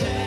Yeah.